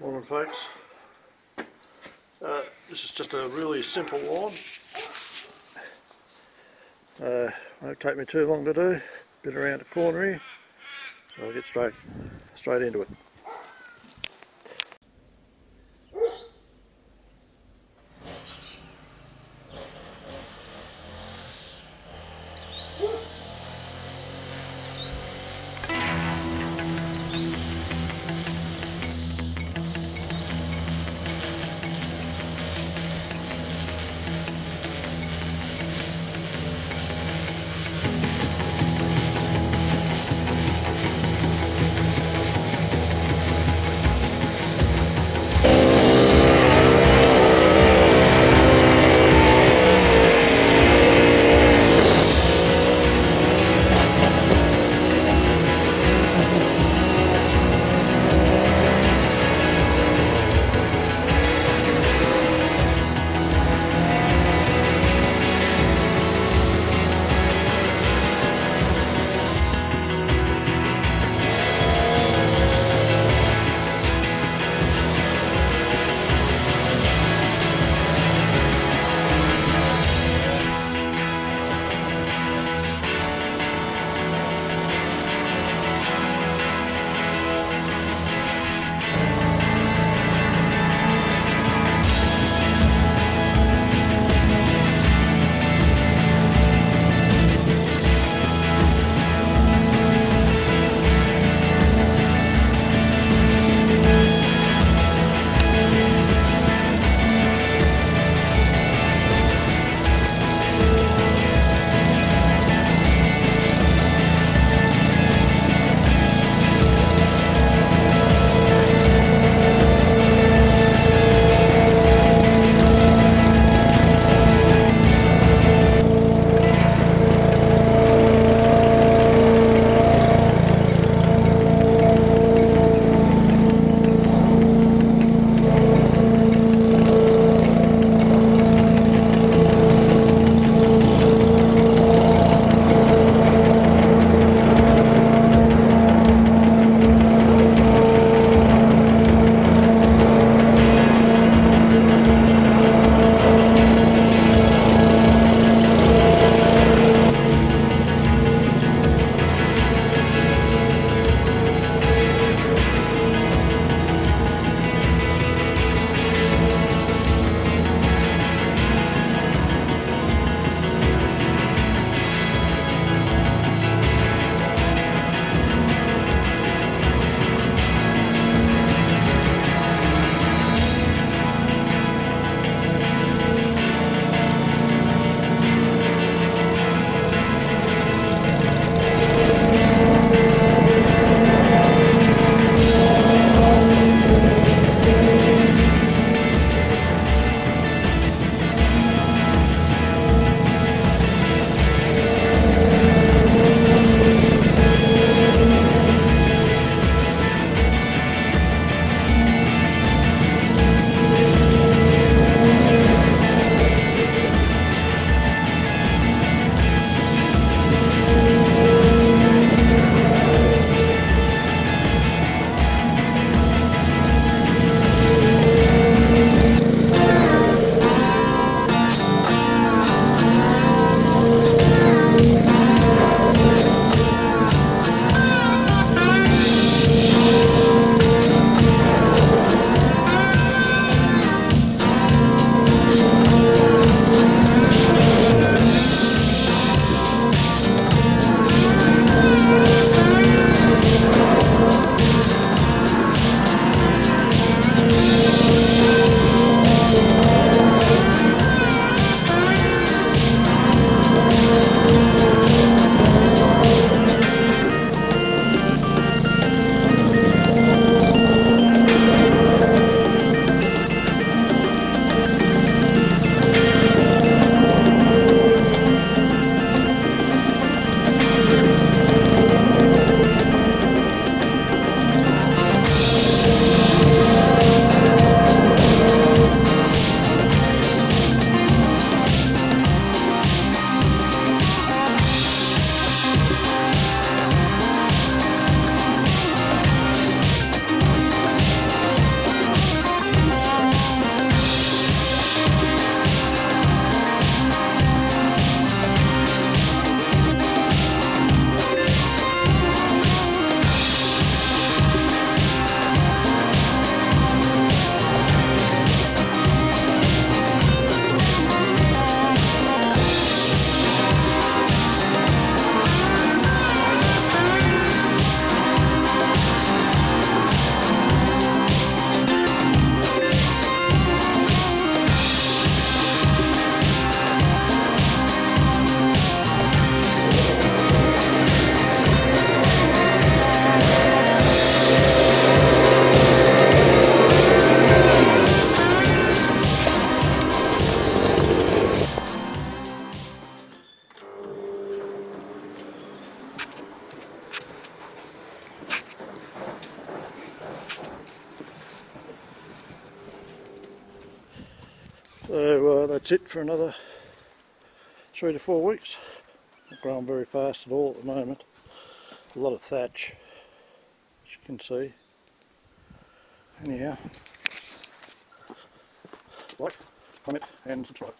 Morning folks. Uh, this is just a really simple lawn. Uh, won't take me too long to do. Bit around the corner here. So I'll get straight straight into it. So uh, that's it for another three to four weeks. Not growing very fast at all at the moment. A lot of thatch, as you can see. Anyhow, like, comment and subscribe.